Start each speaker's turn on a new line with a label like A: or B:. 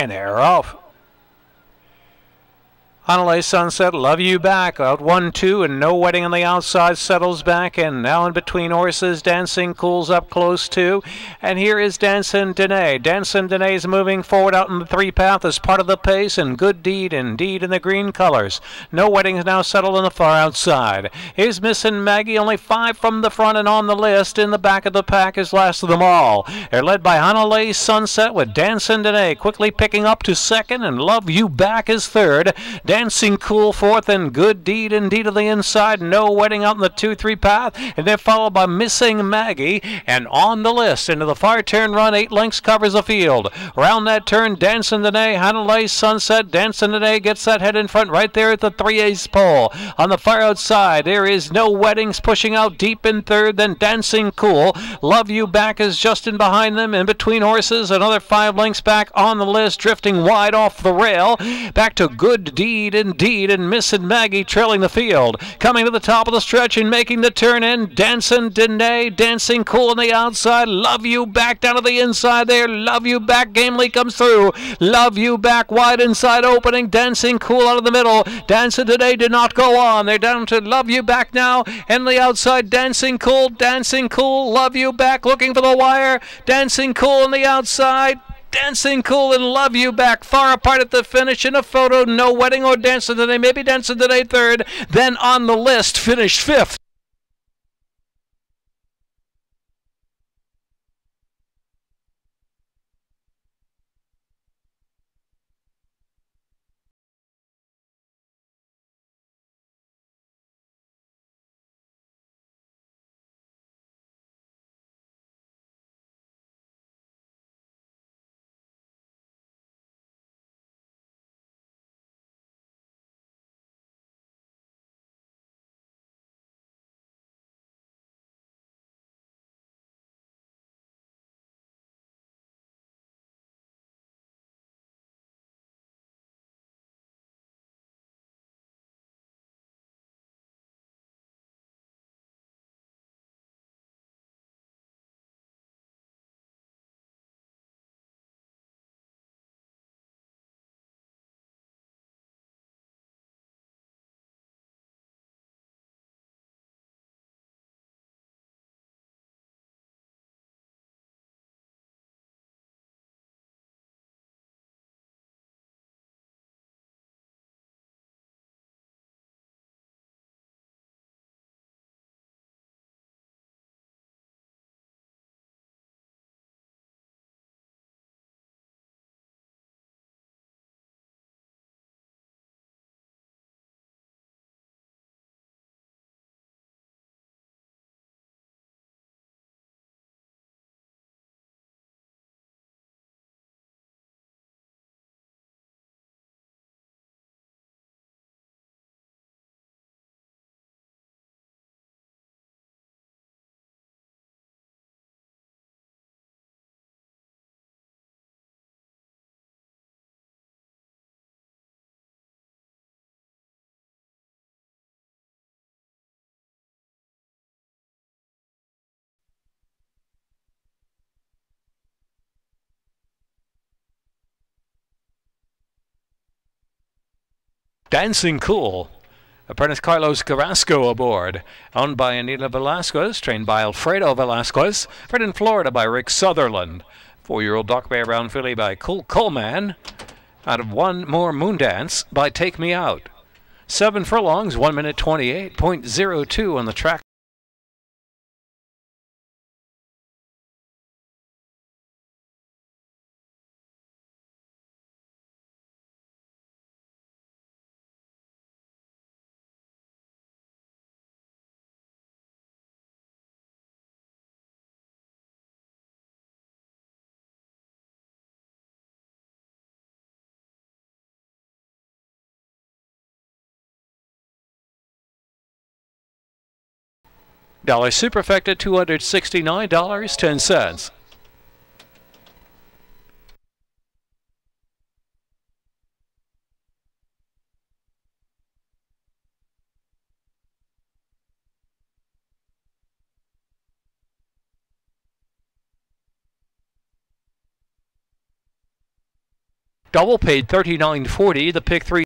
A: And they're off. Honolulu Sunset, love you back. Out one, two, and no wedding on the outside settles back. And now in between horses, Dancing Cool's up close too. And here is Dancing Dene. Dancing is moving forward out in the three path as part of the pace. And Good Deed indeed in the green colors. No weddings now settled on the far outside. Here's Missing Maggie, only five from the front and on the list. In the back of the pack is last of them all. They're led by Honolulu Sunset with Dancing Dene quickly picking up to second. And Love You Back is third. Dancing Cool fourth and Good Deed indeed of the inside. No wedding out in the 2 3 path. And they're followed by Missing Maggie. And on the list into the far turn run, eight lengths covers the field. Round that turn, Dancing Today, Hanalei Sunset. Dancing Today gets that head in front right there at the 3 ace pole. On the far outside, there is No Weddings pushing out deep in third. Then Dancing Cool. Love You Back is just in behind them. In between horses, another five lengths back on the list, drifting wide off the rail. Back to Good Deed indeed, and Missing Maggie trailing the field. Coming to the top of the stretch and making the turn in. Dancing Dene, dancing cool on the outside. Love you back down to the inside there. Love you back. Gamely comes through. Love you back wide inside opening. Dancing cool out of the middle. Dancing Today did not go on. They're down to Love You Back now. And the outside, Dancing Cool, Dancing Cool. Love You Back looking for the wire. Dancing Cool on the outside. Dancing Cool and Love You back far apart at the finish in a photo. No wedding or dancing today. Maybe dancing today third. Then on the list, finished fifth. Dancing Cool. Apprentice Carlos Carrasco aboard. Owned by Anita Velasquez, trained by Alfredo Velasquez. Bred in Florida by Rick Sutherland. Four-year-old dark bay or brown filly by Cool Coal Man. Out of one more Moon Dance by Take Me Out. Seven furlongs, one minute 28.02 on the track. Dollar Superfecta $269.10.
B: Double paid thirty nine forty. The pick three.